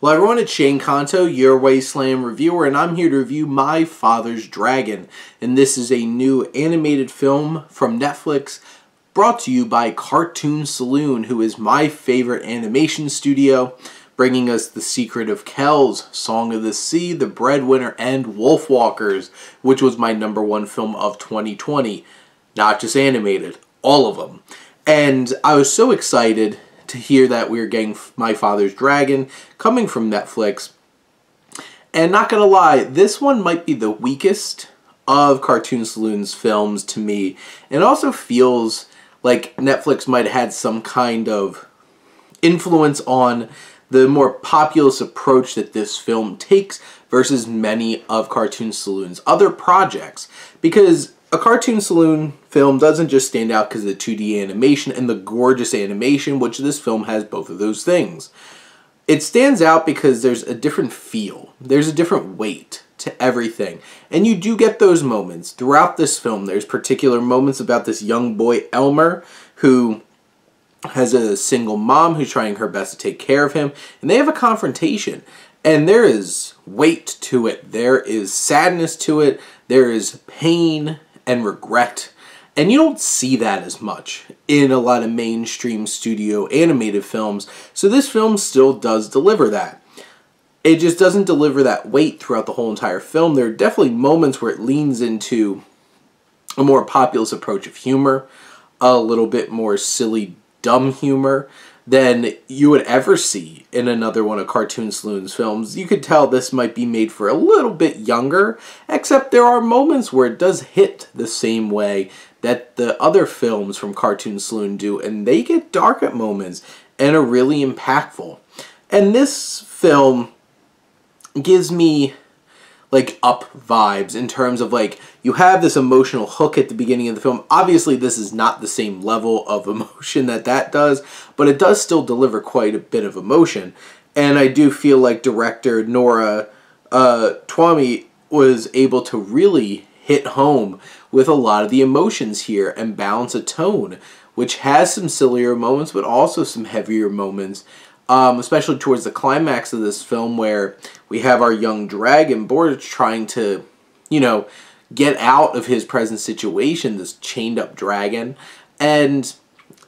Hello everyone, it's Shane Kanto, your Wasteland reviewer, and I'm here to review My Father's Dragon. And this is a new animated film from Netflix brought to you by Cartoon Saloon, who is my favorite animation studio, bringing us The Secret of Kells, Song of the Sea, The Breadwinner, and Wolfwalkers, which was my number one film of 2020. Not just animated, all of them. And I was so excited to hear that we are getting My Father's Dragon coming from Netflix. And not gonna lie, this one might be the weakest of Cartoon Saloon's films to me. It also feels like Netflix might have had some kind of influence on the more populist approach that this film takes versus many of Cartoon Saloon's other projects. Because a Cartoon Saloon film doesn't just stand out because of the 2D animation and the gorgeous animation, which this film has both of those things. It stands out because there's a different feel, there's a different weight to everything. And you do get those moments throughout this film. There's particular moments about this young boy, Elmer, who has a single mom who's trying her best to take care of him, and they have a confrontation. And there is weight to it, there is sadness to it, there is pain and regret. And you don't see that as much in a lot of mainstream studio animated films. So this film still does deliver that. It just doesn't deliver that weight throughout the whole entire film. There are definitely moments where it leans into a more populist approach of humor, a little bit more silly, dumb humor than you would ever see in another one of Cartoon Saloon's films. You could tell this might be made for a little bit younger, except there are moments where it does hit the same way that the other films from Cartoon Saloon do, and they get dark at moments and are really impactful. And this film gives me like up vibes in terms of like you have this emotional hook at the beginning of the film. Obviously, this is not the same level of emotion that that does, but it does still deliver quite a bit of emotion. And I do feel like director Nora uh, Twomey was able to really hit home with a lot of the emotions here and balance a tone, which has some sillier moments, but also some heavier moments um, especially towards the climax of this film where we have our young dragon Boris trying to, you know, get out of his present situation, this chained up dragon. And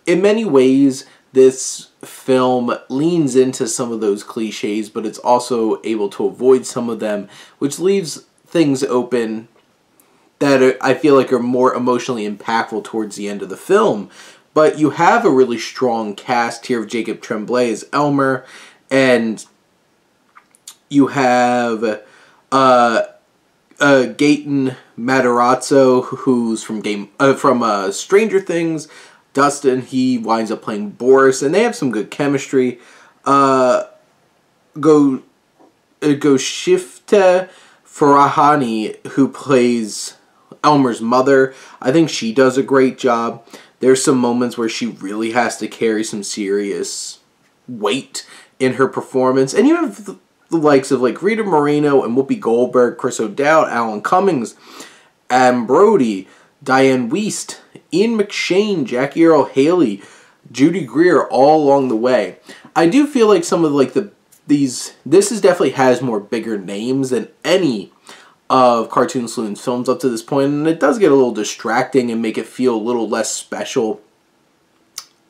in many ways, this film leans into some of those cliches, but it's also able to avoid some of them, which leaves things open that I feel like are more emotionally impactful towards the end of the film. But you have a really strong cast here of Jacob Tremblay as Elmer, and you have uh, uh, Gaten Matarazzo, who's from game uh, from uh, Stranger Things. Dustin, he winds up playing Boris, and they have some good chemistry. Uh, go, uh, Golshifteh Farahani, who plays Elmer's mother. I think she does a great job there's some moments where she really has to carry some serious weight in her performance. And you have the, the likes of like Rita Moreno and Whoopi Goldberg, Chris O'Dowd, Alan Cummings, Adam Brody, Dianne Wiest, Ian McShane, Jackie Earle Haley, Judy Greer all along the way. I do feel like some of like the these this is definitely has more bigger names than any of Cartoon Saloon's films up to this point, and it does get a little distracting and make it feel a little less special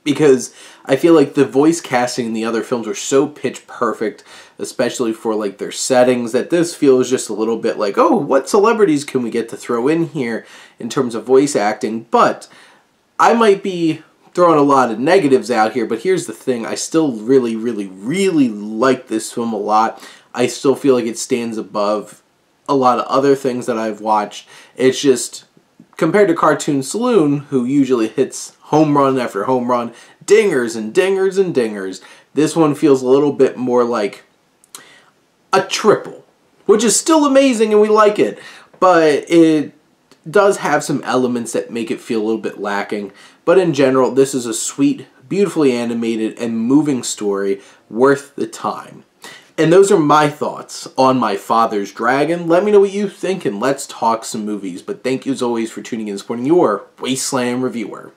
because I feel like the voice casting in the other films are so pitch perfect, especially for like their settings, that this feels just a little bit like, oh, what celebrities can we get to throw in here in terms of voice acting? But I might be throwing a lot of negatives out here, but here's the thing I still really, really, really like this film a lot. I still feel like it stands above a lot of other things that I've watched. It's just compared to Cartoon Saloon, who usually hits home run after home run, dingers and dingers and dingers, this one feels a little bit more like a triple, which is still amazing and we like it, but it does have some elements that make it feel a little bit lacking. But in general, this is a sweet, beautifully animated, and moving story worth the time. And those are my thoughts on my father's dragon. Let me know what you think and let's talk some movies. But thank you as always for tuning in and supporting your Wasteland Reviewer.